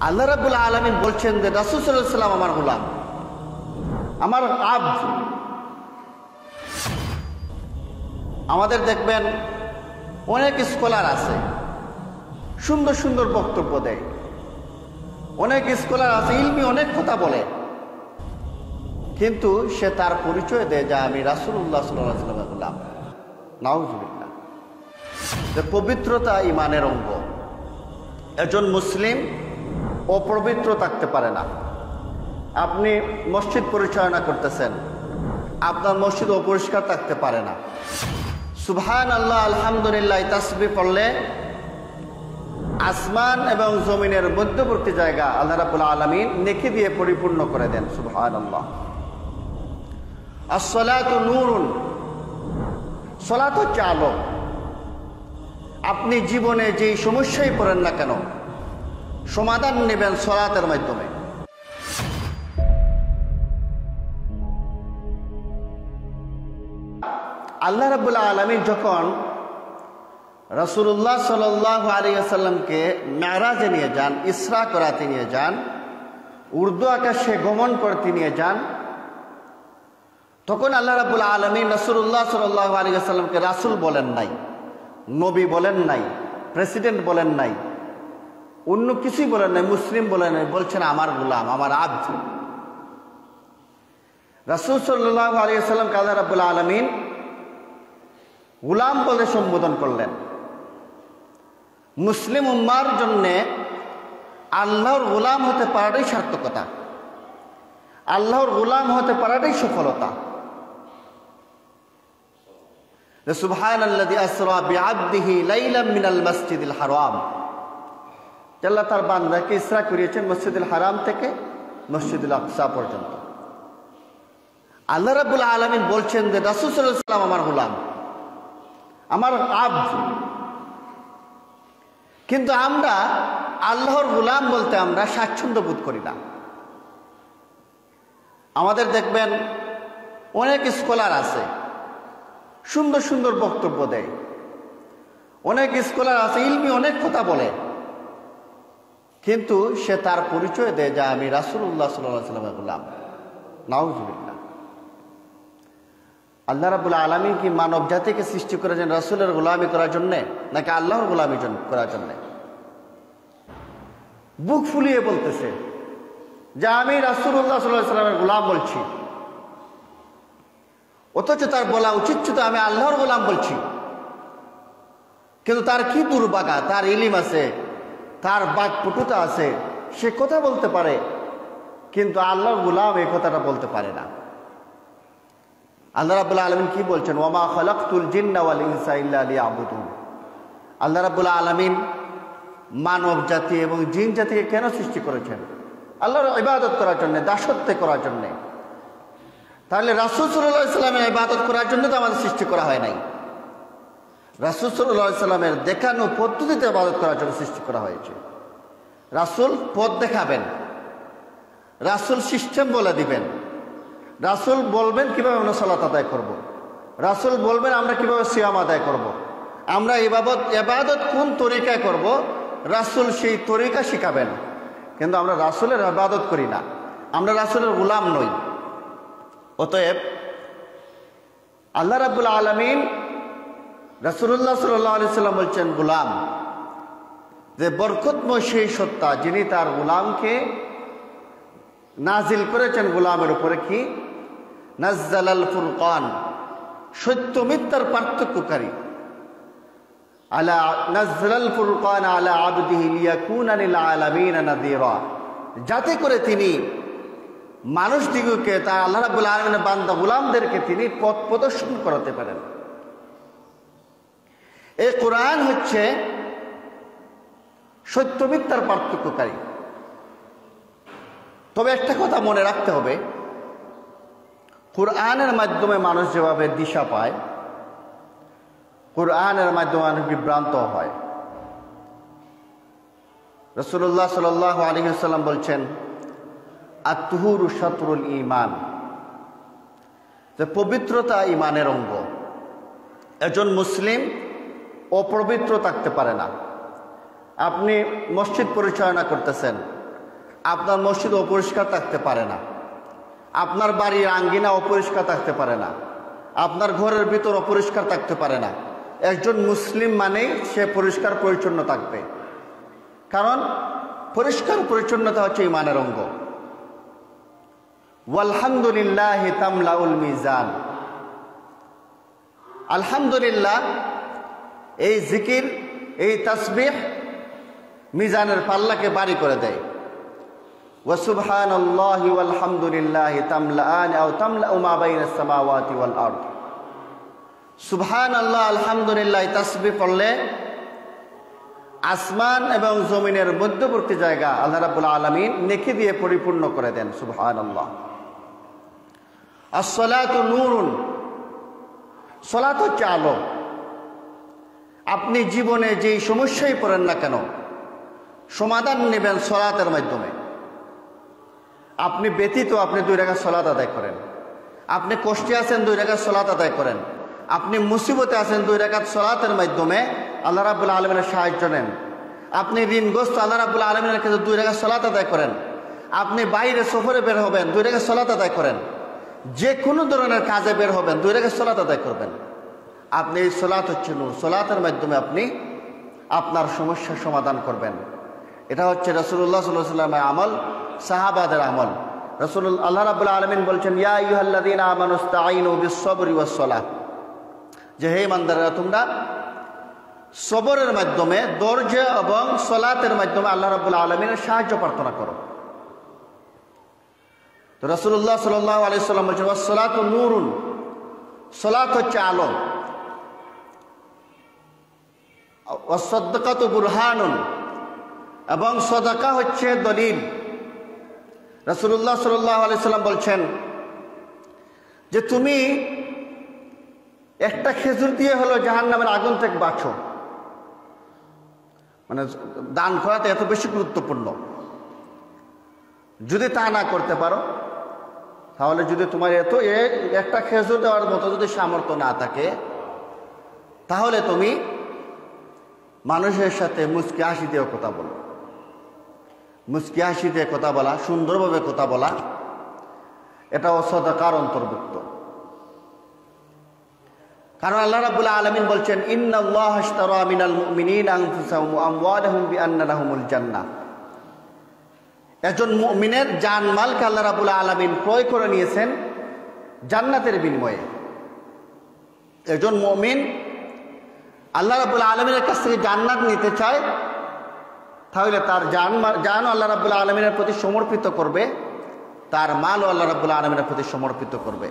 আল্লাহ রাবুল আলমিন বলছেন যে রাসুল সাল্লাম আমার গোলাম। আমার আব। আমাদের দেখবেন অনেক স্কলার আছে, সুন্দর সুন্দর বক্তব্য দেয়। অনেক স্কলার আছে, ইলমি অনেক কথা বলে। কিন্তু সে তার পরিচয় দেয় যা আমি রাসুল্লাহ সাল্লাহ সাল্লামের গোলাম। নাউজুবিল্লাহ। যে পবিত্রতা ইমানের অঙ্গ। একজন মুসলিম অপবিত্র থাকতে পারে না। আপনি মসজিদ পরিচালনা করতেছেন। আপনার মসজিদ অপরিষ্কার থাকতে পারে না। সুবহান আল্লাহ আলহামদুলিল্লাহ তাসবি পড়লে আসমান এবং জমিনের মধ্যবর্তী জায়গা আল্লাহ রাবুল আলমিন নেকি দিয়ে পরিপূর্ণ করে দেন সুবহান আল্লাহ নুরুন, সলাত হচ্ছে আলো। আপনি জীবনে যেই সমস্যায় পড়েন না কেন সমাধান নেবেন সলাতের মাধ্যমে। আল্লাহ রাবুল্লাহ আলমী যখন রসুল্লাহ সাল আলী আসাল্লামকে ম্যারাজে নিয়ে যান, ইসরা করাতে নিয়ে যান, উর্দু আকাশে গমন করতে নিয়ে যান, তখন আল্লাহ রাবুল আলমী নসরুল্লাহ সাল আলী আসাল্লামকে রাসুল বলেন নাই, নবী বলেন নাই, প্রেসিডেন্ট বলেন নাই অন্য কিছুই বলেন নাই, মুসলিম বলেন নাই, বলছেন আমার গুলাম, আমার আব্দ রাসুল সাল্লাহ আলী সাল্লামকে আল্লাহ রাবুল আলমিন, গুলাম বলে সম্বোধন করলেন। মুসলিম উম্মার জন্যে আল্লাহর গোলাম হতে পারাটাই সার্থকতা। আল্লাহর গোলাম হতে পারাটাই সফলতা। সুবহান আল্লাযী আসরা বিআবদিহি লাইলাম মিনাল মসজিদিল হারাম। আল্লাহ তার বান্দাকে ইসরা করিয়েছেন মসজিদুল হারাম থেকে মসজিদুল আকসা পর্যন্ত। আল্লাহ রাবুল আলমিন বলছেন যে রাসুল সাল্লাম আমার গোলাম, আমার আব্দ। কিন্তু আমরা আল্লাহর গোলাম বলতে আমরা স্বাচ্ছন্দ্য বোধ করি না। আমাদের দেখবেন অনেক স্কলার আছে, সুন্দর সুন্দর বক্তব্য দেয়। অনেক স্কলার আছে, ইলমি অনেক কথা বলে। কিন্তু সে তার পরিচয় দেয়, যা আমি রাসুল্লাহ সাল্লাহ সাল্লামের গোলাম। নাউজুবিল্লাহ। আল্লাহ রাবুল্লাহ আলমী কি মানব জাতিকে সৃষ্টি করেছেন রাসুলের গোলামি করার জন্যে, নাকি আল্লাহর গোলামি করার জন্যে? বুক ফুলিয়ে বলতেছে, যে আমি রাসুল্লাহ সাল্লাহ সাল্লামের গোলাম বলছি। অথচ তার বলা উচিত ছিল, আমি আল্লাহর গোলাম বলছি। কিন্তু তার কি দুর্বাগা, তার ইলিম আছে তার বাকপটুতা আছে, সে কথা বলতে পারে, কিন্তু আল্লাহর গোলাম এই কথাটা বলতে পারে না। আল্লাহ রাবুল্লাহ আলমিন কি বলছেন? ওমা খলকুল জিন্নাওয়াল ইনসা ইল্লা আবুদুন আল্লাহ রাবুল্লাহ আলমিন মানব জাতি এবং জিন জাতিকে কেন সৃষ্টি করেছেন? আল্লাহর ইবাদত করার জন্যে, দাসত্বে করার জন্যে। তাহলে রাসুল সাল্লাহ ইসলামের ইবাদত করার জন্য তো আমাদের সৃষ্টি করা হয় নাই। রাসুল সাল্লামের দেখানো পদ্ধতিতে ইবাদত করার জন্য সৃষ্টি করা হয়েছে। রাসুল পথ দেখাবেন। রাসুল সিস্টেম বলে দিবেন। রাসুল বলবেন কীভাবে আমরা সালাত আদায় করব। রাসুল বলবেন আমরা কীভাবে সিয়াম আদায় করব। আমরা এবাবত এবাদত কোন তরিকায় করব? রাসুল সেই তরিকা শিখাবেন। কিন্তু আমরা রাসুলের আবাদত করি না। আমরা রাসুলের গুলাম নই। অতএব আল্লাহ রাবুল আলমিন রাসুল্লাহ সাল্লাহ সাল্লাম বলছেন, গুলাম, যে বরকতময় সেই সত্তা যিনি তার গুলামকে নাজিল করেছেন, গুলামের উপরে কি? নাজ্জালাল ফুরকান, সত্য মিথ্যার পার্থক্যকারী। আলা নাজ্জালাল ফুরকান আলা আবদিহি লিয়াকুনা লিল আলামিন নাদিরা যাতে করে তিনি মানুষ দিগুকে তার আল্লাহ বান্দা গোলামদেরকে তিনি পথ প্রদর্শন করাতে পারেন। এই কোরআন হচ্ছে সত্য মিথ্যার পার্থক্যকারী। তবে একটা কথা মনে রাখতে হবে, কোরআনের মাধ্যমে মানুষ যেভাবে দিশা পায়, কোরআনের মাধ্যমে মানুষ বিভ্রান্ত হয়। রসুল্লাহ সাল আলী সাল্লাম বলছেন আত্মহুর শত্রুল ইমান যে পবিত্রতা ইমানের অঙ্গ। একজন মুসলিম অপবিত্র থাকতে পারে না। আপনি মসজিদ পরিচালনা করতেছেন। আপনার মসজিদ অপরিষ্কার থাকতে পারে না। আপনার বাড়ির আঙ্গিনা অপরিষ্কার থাকতে পারে না। আপনার ঘরের ভিতর অপরিষ্কার থাকতে পারে না। একজন মুসলিম মানেই সে পরিষ্কার পরিচ্ছন্ন থাকবে। কারণ পরিষ্কার পরিচ্ছন্নতা হচ্ছে ইমানের অঙ্গ। ওয়ালহামদুলিল্লাহ তামলাউল মিজান। আলহামদুলিল্লাহ এই জিকির, এই তাসবিহ মিজানের পাল্লাকে বাড়ি করে দেয়। আল্লাহ আলহামদুলিল্লাহ আসমান এবং জমিনের মধ্যবর্তী জায়গা আল্লাহ রাব্বুল আলামিন নেকি দিয়ে পরিপূর্ণ করে দেন সুবহান আল্লাহ আসসালাতু নূরুন, সলাত হচ্ছে আলো। আপনি জীবনে যেই সমস্যায় পড়েন না কেন, সমাধান নেবেন সলাতের মাধ্যমে। আপনি ব্যতীত আপনি দুই রেখা সলাত আদায় করেন। আপনি কষ্টে আছেন দুই রেখা সলাত আদায় করেন। আপনি মুসিবতে আছেন দুই রেখাত সলাতের মাধ্যমে আল্লাহ রাবুল আলমিনের সাহায্য নেন। আপনি ঋণগ্রস্ত আল্লাহ রাবুল আলমিনের কাছে দুই রেখা সলাত আদায় করেন। আপনি বাইরে সফরে বের হবেন, দুই রেখা সলাত আদায় করেন। যে কোনো ধরনের কাজে বের হবেন, দুই রেখা সলাত আদায় করবেন। আপনি এই সলাত হচ্ছে নূর। সলাতের মাধ্যমে আপনি আপনার সমস্যার সমাধান করবেন। এটা হচ্ছে রসুল্লাহ সাল্লামের আমল, সাহাবাদের আমল। রসুল আল্লাহ রাবুল্লাহ আলমিন বলছেন, ইয়া ইউহাল্লাদিন আমানুস্তাইন বিশ্বরি ওয়াসলাহ যে হে ইমানদারেরা, তোমরা সবরের মাধ্যমে, দর্জ এবং সলাতের মাধ্যমে আল্লাহ রাবুল্লাহ আলমিনের সাহায্য প্রার্থনা করো। তো রসুল্লাহ সাল্লাহ আলি বলছেন সলাত নূরুন। সলাত হচ্ছে আলো। অসদ্দকাত বুরহানুন। এবং সদাকা হচ্ছে দলিল। রসুল্লাহ সাল্লাহ আলি সাল্লাম বলছেন যে তুমি একটা খেজুর দিয়ে হলো জাহান নামের আগুন থেকে বাঁচো। মানে দান করাতে এত বেশি গুরুত্বপূর্ণ। যদি তা না করতে পারো, তাহলে যদি তোমার এত একটা খেজুর দেওয়ার মতো যদি সামর্থ্য না থাকে, তাহলে তুমি মানুষের সাথে মুচকি হাসি দিয়ে কথা বলো। মুচকি হাসি দিয়ে কথা বলা, সুন্দরভাবে কথা বলা, এটা অসদাকার অন্তর্ভুক্ত। কারণ আল্লাহ রাবুল্লাহ আলমিন বলছেন জান্না একজন মুমিনের জান মালকে আল্লাহ রাবুল্লাহ আলমিন ক্রয় করে নিয়েছেন জান্নাতের বিনিময়ে। একজন মমিন আল্লাহ রাবুল্লাহ আলমিনের কাছ থেকে জান্নাত নিতে চায়, তাহলে তার জান জান আল্লাহ রাবুল্লাহ আলমিনের প্রতি সমর্পিত করবে, তার মালও আল্লাহ রাবুল্লাহ আলমিনের প্রতি সমর্পিত করবে।